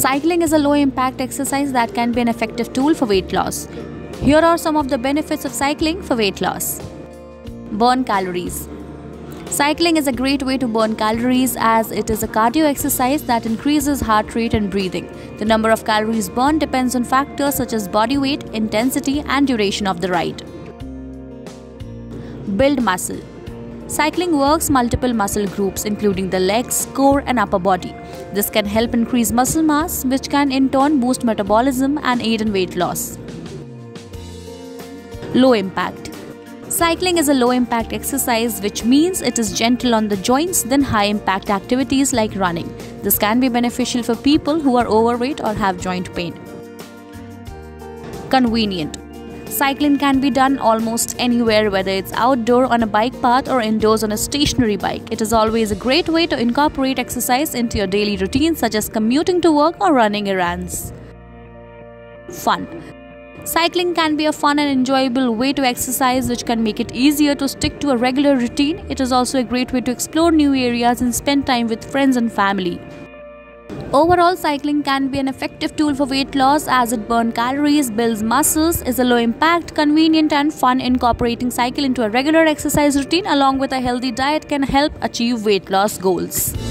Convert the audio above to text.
Cycling is a low impact exercise that can be an effective tool for weight loss. Here are some of the benefits of cycling for weight loss. Burn calories. Cycling is a great way to burn calories as it is a cardio exercise that increases heart rate and breathing. The number of calories burned depends on factors such as body weight, intensity, and duration of the ride. Build muscle. Cycling works multiple muscle groups including the legs, core, and upper body. This can help increase muscle mass, which can in turn boost metabolism and aid in weight loss. Low impact. Cycling is a low impact exercise, which means it is gentle on the joints than high impact activities like running. This can be beneficial for people who are overweight or have joint pain. Convenient. Cycling can be done almost anywhere, whether it's outdoor on a bike path or indoors on a stationary bike. It is always a great way to incorporate exercise into your daily routine, such as commuting to work or running errands. Fun. Cycling can be a fun and enjoyable way to exercise, which can make it easier to stick to a regular routine. It is also a great way to explore new areas and spend time with friends and family. Overall, cycling can be an effective tool for weight loss as it burns calories, builds muscles, is a low impact, convenient, and fun. Incorporating cycle into a regular exercise routine along with a healthy diet can help achieve weight loss goals.